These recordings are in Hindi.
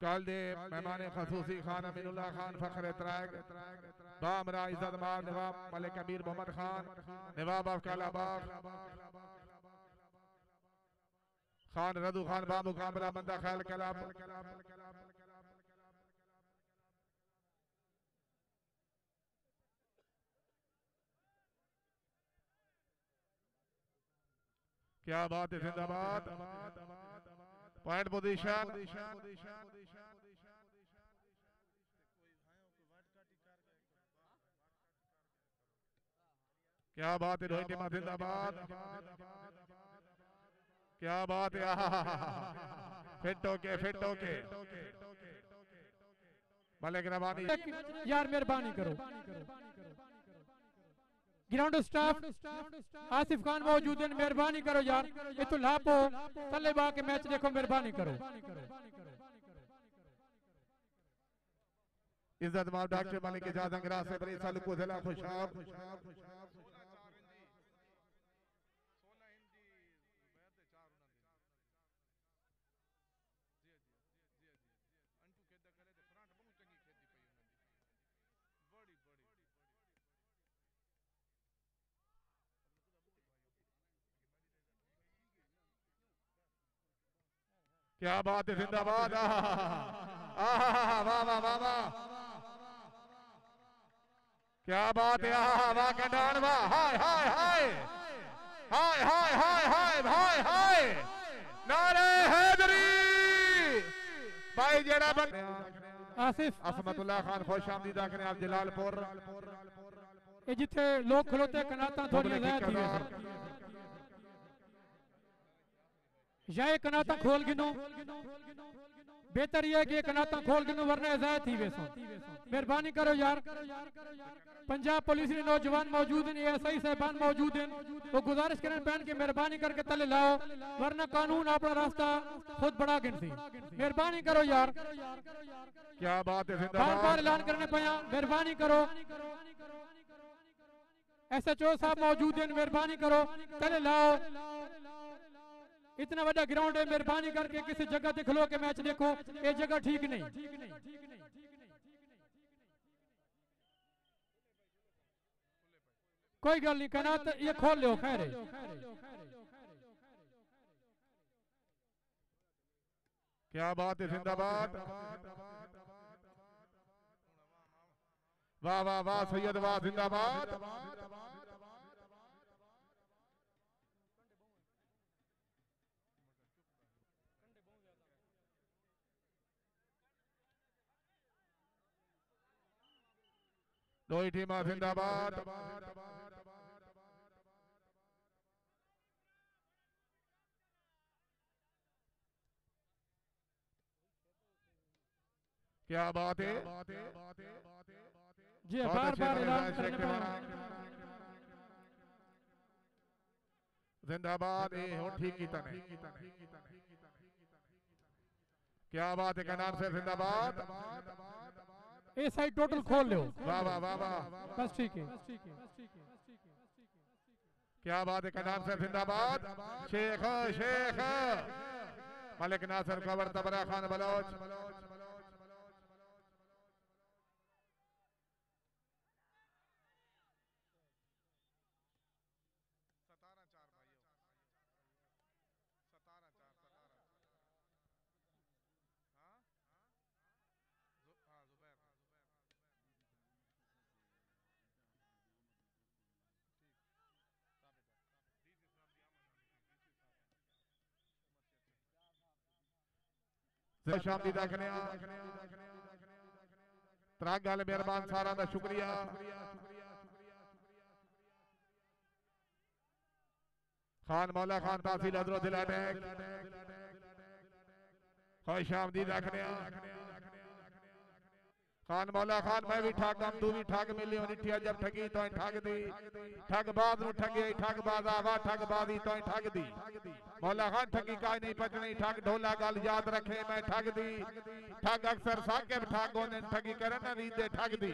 कल दे मेहमान खसूसी खान अमीनुल्लाह खान फखर तराग बामरा इज़्ज़त मार नवाब मलिक अमीर मोहम्मद खान नवाब ऑफ़ कालाबाग। खान रदू खान बाबू कामरा बंदा ख्याल कलाब क्या बात है जिंदाबाद। Point position. क्या बात है रोहित टीमा जिंदाबाद क्या बात है फिट होके फिट होके। मलिक रवानी यार मेहरबानी करो। ग्राउंड स्टाफ आसिफ खान मौजूद हैं मेहरबानी करो यार ये तो लापो तले बा के मैच देखो मेहरबानी करो इज़्ज़त माँ डॉक्टर मलिक इजाज अंगरा से बड़ी साल को जिला खुशाब क्या बात है जिंदाबाद। वाह वाह वाह वाह। क्या बात है आहा वाह कंडान वाह। हाय हाय हाय। हाय हाय हाय हाय हाय हाय। नारे हैदरी। भाई जेड़ा बन आसिफ। असमतुल्लाह खान खुश आमदीद आखने आप जलालपुर। ये जिथे लोग खलोते कनाता थोड़ी जायद थी। या ये कनाता खोल गिनो। बेहतर यह है कि कनाता खोल गिनो वरना जायद थी वैसा। मेहरबानी करो यार। पंजाब पुलिस ने नौजवान मौजूद हैं एएसआई साहबान मौजूद हैं। वो गुजारिश करें पहन के मेहरबानी करके तले लाओ वरना कानून अपना रास्ता खुद बढ़ा गिनती। मेहरबानी करो यार। क्या बात है बार बार ऐलान करने पाया मेहरबानी करो। एस एच ओ साहब मौजूद हैं मेहरबानी करो। तले लाओ। इतना बड़ा ग्राउंड है, मेहरबानी करके किसी जगह ते खलो के मैच देखो। ये जगह ठीक नहीं। कोई गल नहीं कहना तो ये खोल लो खैर क्या बात है, जिंदाबाद। वाह वाह वाह, सैयद, वाह, जिंदाबाद। दोई टीमा जिंदाबाद। क्या बात है? जी बार बार ऐलान करने। पाया जिंदाबाद ए हो ठीक की तने। क्या बात है कनार से जिंदाबाद? साइड टोटल खोल लो वाह वाह वाह वाह। बस ठीक है। क्या बात है कनाम सर जिंदाबाद। शेख शेख। मलिक नासर कवर तबरा खान बलोच। ਜ਼ਿੰਦਾ ਸ਼ਾਂਤੀ ਦਾ ਕਨਿਆ ਤਰਾ ਗੱਲ खान मौला खान तासील हज़रत दिला खान मौला खान, मैं भी ठग, हम तू भी ठग, मिली होनी ठिया जब ठगी तो ठग दी ठग बाद नु ठगे, ठग बाद आवा, ठग बादी तो ठग दी मौला खान ठगी का नहीं पचनी, ठग ढोला गल याद रखे, मैं ठग दी ठग अक्सर साकिब ठग होने ठगी करे ना रीते ठग दी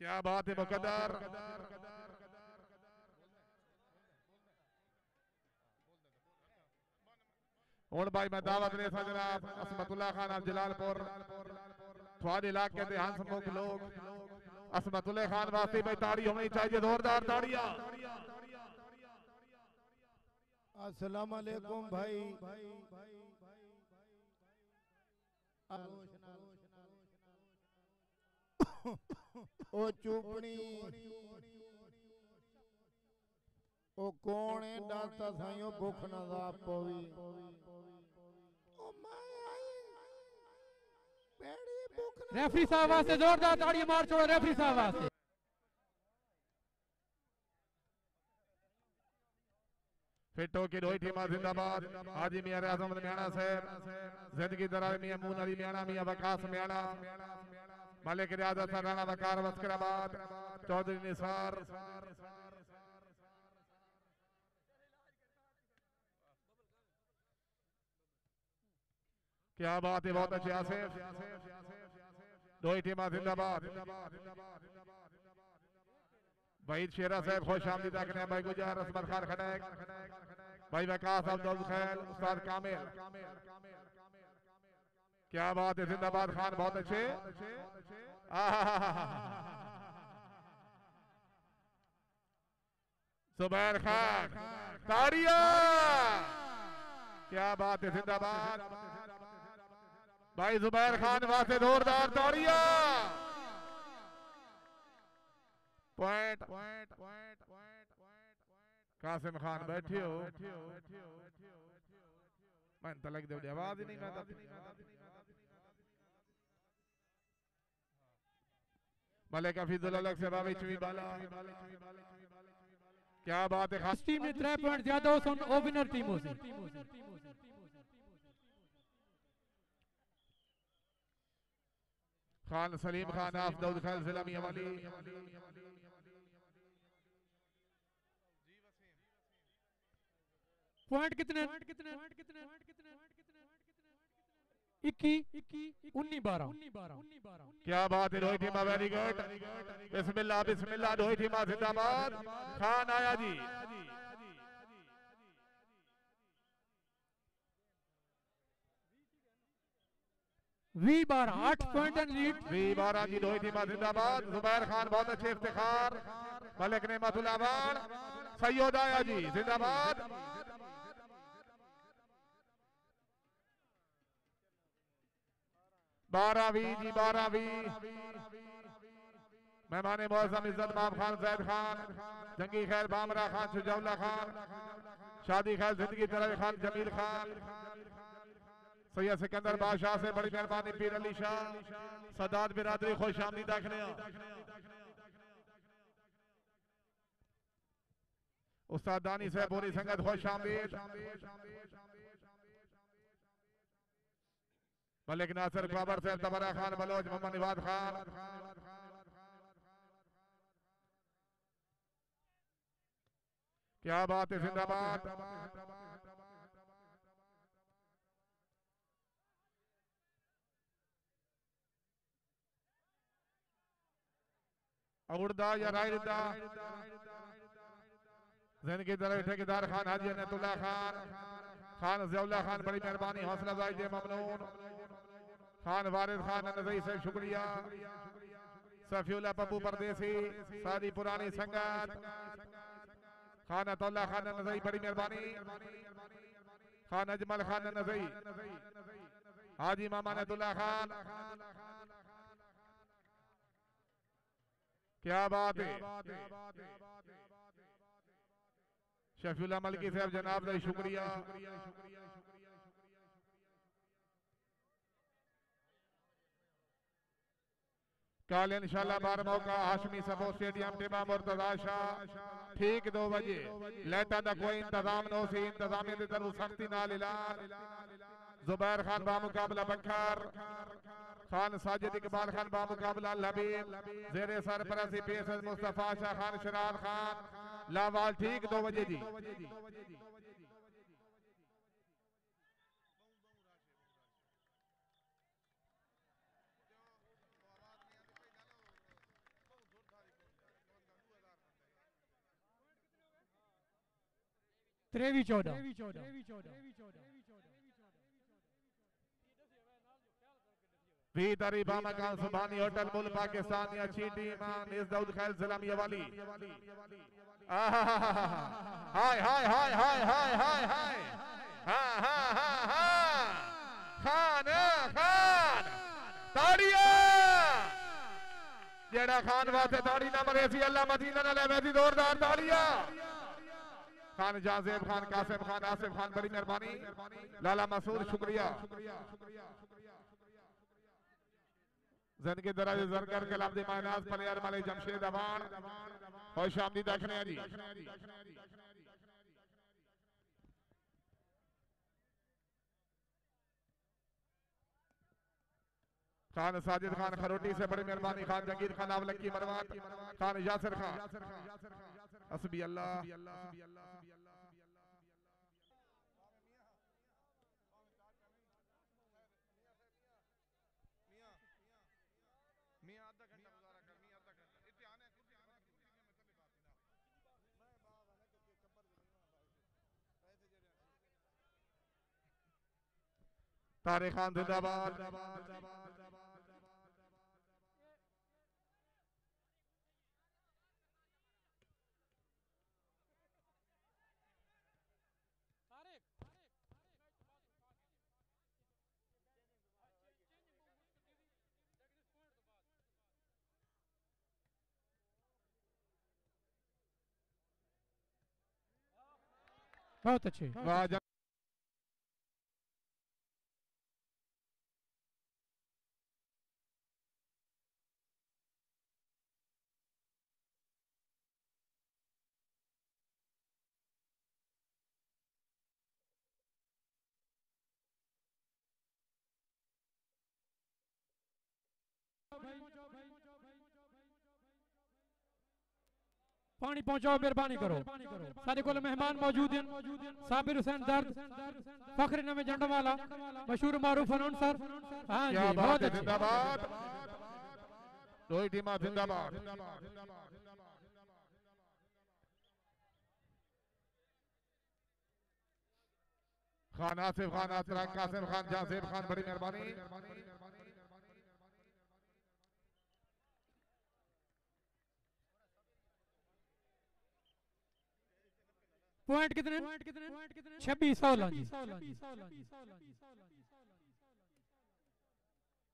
क्या बात है, मुकद्दर? हूँ भाई मैं दावत दे जनाब असमतुल्ला खान अब जलालपुर थोड़े इलाके के हंस मुख लोग असमतुल्ले खान वास्ते भाई ताड़ी होनी चाहिए जोरदार ताड़िया अस्सलाम वालेकुम भाई ओ चुपनी ओ कौन है डांता साईं ओ भुख ना दा पवी रेफरी साहब वास्ते जोरदार ताड़ी मार छोड़ो रेफरी साहब वास्ते फिट होके रोई टीमा जिंदाबाद, हाजी मियाँ आज़म मियाणा साहब। ज़िंदगी दरार मियाँ मून अली मियाणा मियाँ वकास मियाणा मलिक रियादत राणा वकार वस्कराबाद चौधरी निसार। क्या बात है, बहुत अच्छे आसिफ दो ही टीमा जिंदाबाद। भाई शेरा साहब खुश आमदी तकने भाई गुजार असमत खान खड़क भाई वकास अब्दुल खैल उस्ताद कामिल। क्या बात है, जिंदाबाद खान, बहुत अच्छे। सुबैर खान, तारिया। क्या बात है, जिंदाबाद। भाई जुबैर खान वास्ते जोरदार ताड़िया। Point point point point Qasim Khan बैठे हो। मैं तो लग दे आवाज़ ही नहीं मैं मलिक हफीजुल अलग से बाबी चुई बाला। क्या बात है? खास टीम त्रै पॉइंट ज़्यादा हो, सन, ओ विनर टीम हो। खान सलीम खान आफ दाऊद खान जिला मियाँ वाली पॉइंट कितने? कितने? इक्की इक्की उन्नी बारह। उन्नी बारह उन्नी बारह क्या बात है रोहित टीमा वेरी गुड बिस्मिल्लाह बिस्मिल्लाह रोहित टीमा जिंदाबाद खान आया जी। वी बारह आठ पॉइंट एंड लीड वी बारह जी रोहित टीमा जिंदाबाद जुबैर खान बहुत अच्छे इफ्तिखार मलिक नेमतुल्लाबाद सैयद आया जी जिंदाबाद। बारहवीं जी बारहवीं। मेहमान मौसम इज़्ज़त माम खान जैद खान। जंगी खैर बामरा खान शुजौला खान। शादी खैर ज़िंदगी तरह खान जमील खान। सैयद सिकंदर बादशाह से बड़ी मेहरबानी पीर अली शाह सदात बिरादरी खुश आमदी दाखने उस्ताद दानी साहब पूरी संगत खुश आमदीद मलिक नासिर बाबर साहब तबरा खान बलोच मोहम्मद निवाद खान क्या बात है जिंदाबाद उड़दा या रायदा ज़िंदगी दर ठेकेदार खान हाजी अनतुल्ला खान। खान जौला खान बड़ी मेहरबानी हौसला अफजाई ममनून। खान वारिद खान नजरी से शुक्रिया। सफीउल्ला पप्पू परदेसी सारी पुरानी संगत। खान अतौल्ला खान नजरी बड़ी मेहरबानी। खान अजमल खान नजरी। हाजी मामा नदुल्ला खान। क्या बात है? शफीउल्ला मलकी साहब जनाब का शुक्रिया। कल इंशाल्लाह बार मौका हाशमी सफो स्टेडियम टिमा मुर्तजा शाह ठीक दो बजे। लेटा दा कोई इंतज़ाम नो सी इंतजामी दी तरफ़ सख्ती नाल ऐलान जुबैर खान बा मुकाबला बखर। खान साजिद इकबाल खान बा मुकाबला लबीब जेरे सरपरस्ती पेश मुस्तफ़ा शाह खान शरार खान। लावाल ठीक दो बजे जी त्रेवी चौदह। भी तरीबा मकान सुभानी होटल मुल पाकिस्तान या चीटी ईमान इस दाऊद खैल सलामी वाली आहाहाहा। हाय हाय हाय हाय हाय हाय हाय हा हा हा हा खान खान ताड़िया जेड़ा खान वास्ते ताड़ी ना मरे सी अल्लाह मदीना ना लेवे सी जोरदार ताड़िया खान जाजेब खान कासिम खान आसिफ खान बड़ी मेहरबानी लाला मसूद शुक्रिया जिनके दराज जरकर कलाम दी मायनाज पलियार माले जमशेद अवान। खुश आमदी देखने जी खान साजिद खान खरोटी से बड़ी मेहरबानी खान, जंगीर खान आवलकी मरवात, खान यासिर खान। हसबी अल्लाह मियाँ आधा घंटा गुजारा कर मियाँ आधा घंटा इतने आने कुछ आने कुछ मैं चले बात ना तारे खान जिंदाबाद बहुत अच्छे पानी पहुंचाओ मेहरबानी करो। सारे को मेहमान मौजूद हैं। साबिर हुसैन दर्द फखर नमे जंडवाला मशहूर मारूफ अनौंसर हाँ क्या जी बहुत अच्छे। जिंदाबाद। रोहित टीमा जिंदाबाद। खान आसिफ खान असराक कासिम खान जासिफ खान बड़ी मेहरबानी। पॉइंट कितने? छब्बीस सोलह जी।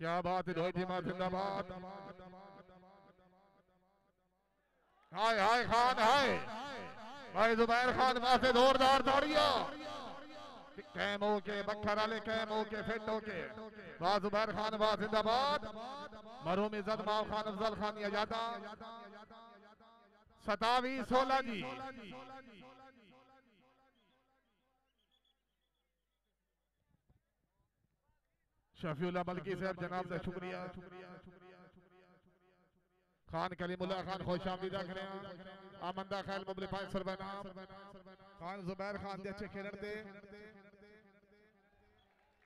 क्या बात है रोहित टीमा जिंदाबाद। हाय हाय खान हाय। भाई जुबैर खान वास्ते जोरदार ताड़िया कैम हो के बखर वाले कैम के फिट हो के। वाह जुबैर खान वाह जिंदाबाद। मरहूम इज़्ज़त माव खान अफजल खान यजादा सतावीस सोलह जी। शफीउल्लाह मलकी साहब जनाब का शुक्रिया। खान कलीमुल्ला खान खुश आमदीद रहे आमंदा खैल मुबले पाँच सौ रुपए नाम खान जुबैर खान के अच्छे खेलण दे।